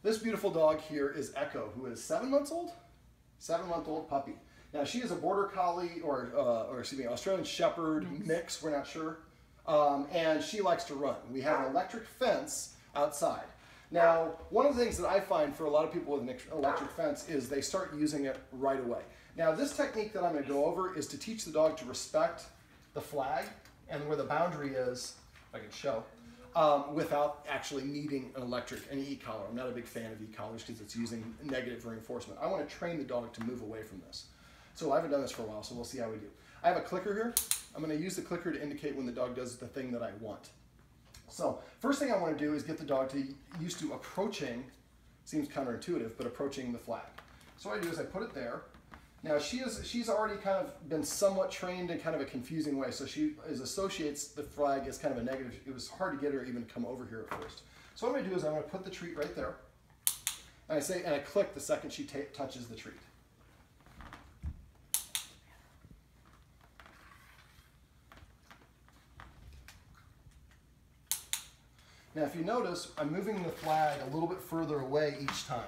This beautiful dog here is Echo, who is seven months old, seven month old puppy. Now she is a border collie or, uh, or excuse me, Australian Shepherd mix, we're not sure. Um, and she likes to run. We have an electric fence outside. Now, one of the things that I find for a lot of people with an electric fence is they start using it right away. Now, this technique that I'm going to go over is to teach the dog to respect the flag and where the boundary is, if I can show, um, without actually needing an electric, an e-collar. I'm not a big fan of e-collars because it's using negative reinforcement. I want to train the dog to move away from this. So I haven't done this for a while, so we'll see how we do. I have a clicker here. I'm going to use the clicker to indicate when the dog does the thing that I want. So first thing I want to do is get the dog to used to approaching, seems counterintuitive, but approaching the flag. So what I do is I put it there. Now she is she's already kind of been somewhat trained in kind of a confusing way. So she is associates the flag as kind of a negative. It was hard to get her even to come over here at first. So what I'm going to do is I'm going to put the treat right there. And I say and I click the second she touches the treat. Now if you notice, I'm moving the flag a little bit further away each time.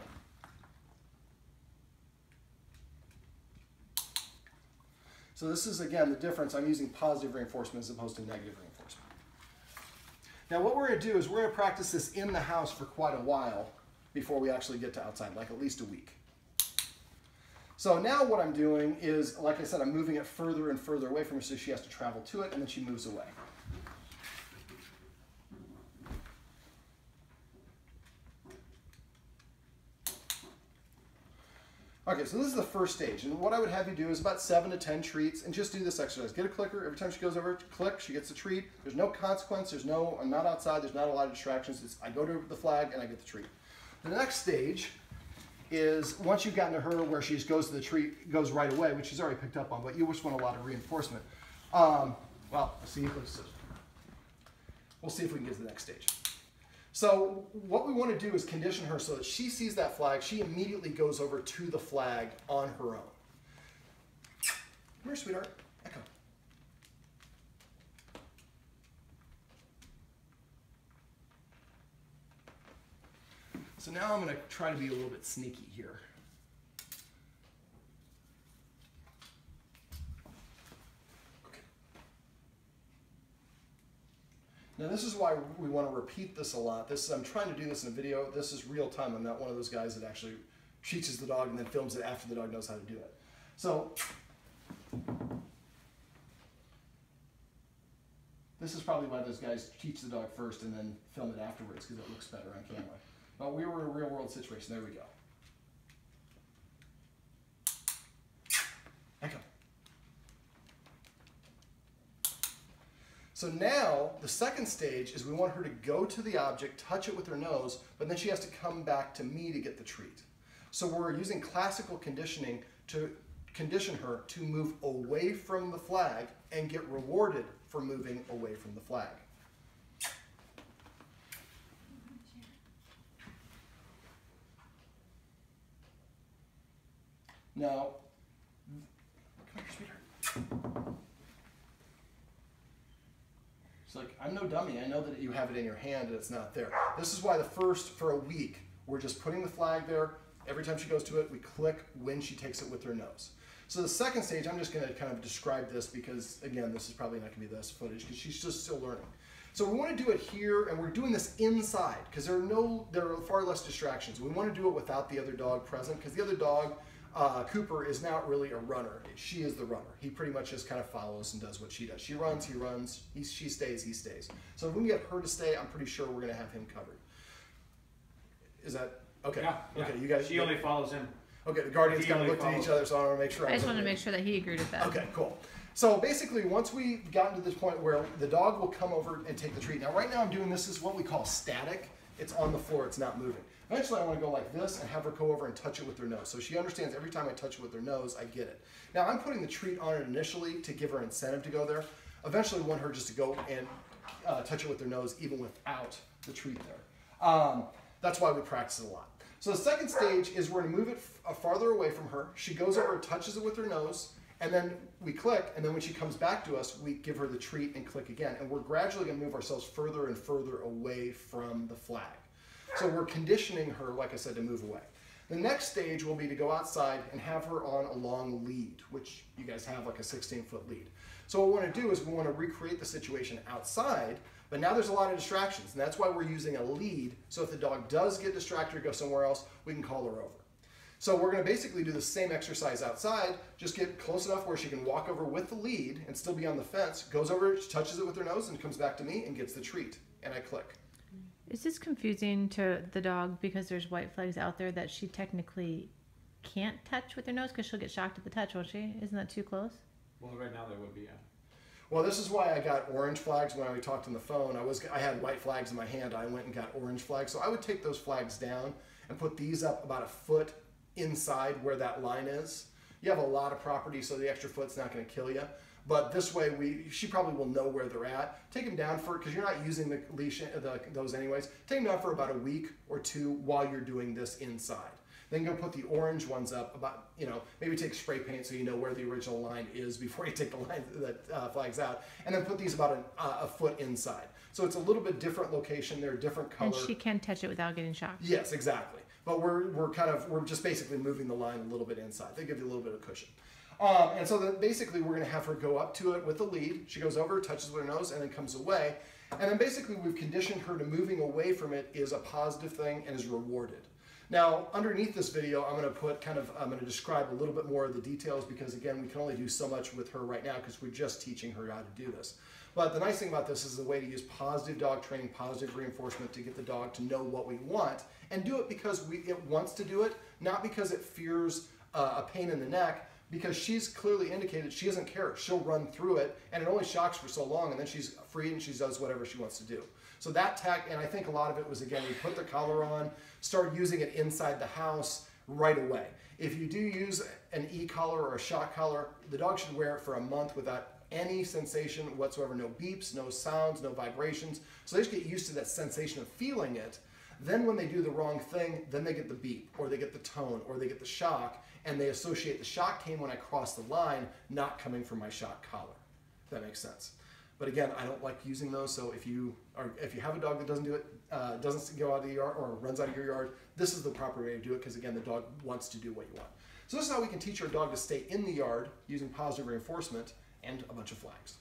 So this is, again, the difference. I'm using positive reinforcement as opposed to negative reinforcement. Now what we're going to do is we're going to practice this in the house for quite a while before we actually get to outside, like at least a week. So now what I'm doing is, like I said, I'm moving it further and further away from her so she has to travel to it and then she moves away. Okay, so this is the first stage, and what I would have you do is about seven to 10 treats, and just do this exercise. Get a clicker, every time she goes over, click, she gets a treat. There's no consequence, there's no, I'm not outside, there's not a lot of distractions. It's, I go to the flag and I get the treat. The next stage is once you've gotten to her where she goes to the treat, goes right away, which she's already picked up on, but you just want a lot of reinforcement. Um, well, see, we'll see if we can get to the next stage. So what we want to do is condition her so that she sees that flag, she immediately goes over to the flag on her own. Come here, sweetheart. Echo. So now I'm going to try to be a little bit sneaky here. Now this is why we want to repeat this a lot. This I'm trying to do this in a video. This is real time. I'm not one of those guys that actually teaches the dog and then films it after the dog knows how to do it. So this is probably why those guys teach the dog first and then film it afterwards because it looks better on camera. But we were in a real world situation. There we go. So now the second stage is we want her to go to the object, touch it with her nose, but then she has to come back to me to get the treat. So we're using classical conditioning to condition her to move away from the flag and get rewarded for moving away from the flag. Now, come here, sweetheart. It's like, I'm no dummy. I know that you have it in your hand and it's not there. This is why the first, for a week, we're just putting the flag there. Every time she goes to it, we click when she takes it with her nose. So the second stage, I'm just going to kind of describe this because, again, this is probably not going to be the best footage because she's just still learning. So we want to do it here, and we're doing this inside because there are no, there are far less distractions. We want to do it without the other dog present because the other dog uh, Cooper is not really a runner. She is the runner. He pretty much just kind of follows and does what she does. She runs, he runs. He, she stays, he stays. So if we can get her to stay, I'm pretty sure we're going to have him covered. Is that okay? Yeah. Okay, yeah. you guys. She only follows him. Okay, the guardians kind of looked at each other, so I want to make sure. I, I just wanted to make sure that he agreed with that. Okay, cool. So basically, once we've gotten to this point where the dog will come over and take the treat. Now, right now, I'm doing this is what we call static. It's on the floor. It's not moving. Eventually I want to go like this and have her go over and touch it with her nose. So she understands every time I touch it with her nose, I get it. Now I'm putting the treat on it initially to give her incentive to go there. Eventually I want her just to go and uh, touch it with her nose even without the treat there. Um, that's why we practice it a lot. So the second stage is we're going to move it uh, farther away from her. She goes over, touches it with her nose, and then we click, and then when she comes back to us, we give her the treat and click again. And we're gradually going to move ourselves further and further away from the flag. So we're conditioning her, like I said, to move away. The next stage will be to go outside and have her on a long lead, which you guys have like a 16 foot lead. So what we want to do is we want to recreate the situation outside, but now there's a lot of distractions, and that's why we're using a lead. So if the dog does get distracted or go somewhere else, we can call her over. So we're going to basically do the same exercise outside, just get close enough where she can walk over with the lead and still be on the fence, goes over, touches it with her nose, and comes back to me and gets the treat. And I click. Is this confusing to the dog because there's white flags out there that she technically can't touch with her nose because she'll get shocked at the touch, won't she? Isn't that too close? Well, right now there would be, yeah. Well, this is why I got orange flags when we talked on the phone. I was I had white flags in my hand. I went and got orange flags. So I would take those flags down and put these up about a foot inside where that line is. You have a lot of property, so the extra foot's not going to kill you. But this way, we she probably will know where they're at. Take them down for because you're not using the leash the, those anyways. Take them down for about a week or two while you're doing this inside. Then go put the orange ones up about you know maybe take spray paint so you know where the original line is before you take the line that uh, flags out, and then put these about an, uh, a foot inside. So it's a little bit different location. They're different color. And she can touch it without getting shocked. Yes, exactly. But we're, we're kind of, we're just basically moving the line a little bit inside. They give you a little bit of cushion. Um, and so basically we're going to have her go up to it with the lead. She goes over, touches with her nose, and then comes away. And then basically we've conditioned her to moving away from it is a positive thing and is rewarded. Now, underneath this video, I'm going to put kind of, I'm going to describe a little bit more of the details because again, we can only do so much with her right now because we're just teaching her how to do this. But the nice thing about this is the way to use positive dog training, positive reinforcement to get the dog to know what we want and do it because we, it wants to do it, not because it fears uh, a pain in the neck, because she's clearly indicated she doesn't care. She'll run through it, and it only shocks for so long, and then she's free and she does whatever she wants to do. So that tech, and I think a lot of it was again, we put the collar on, start using it inside the house right away. If you do use an e-collar or a shock collar, the dog should wear it for a month without any sensation whatsoever, no beeps, no sounds, no vibrations. So they just get used to that sensation of feeling it. Then when they do the wrong thing, then they get the beep, or they get the tone, or they get the shock, and they associate the shock came when I crossed the line, not coming from my shock collar. If that makes sense. But again, I don't like using those. So if you are, if you have a dog that doesn't do it, uh, doesn't go out of the yard or runs out of your yard, this is the proper way to do it because again, the dog wants to do what you want. So this is how we can teach our dog to stay in the yard using positive reinforcement and a bunch of flags.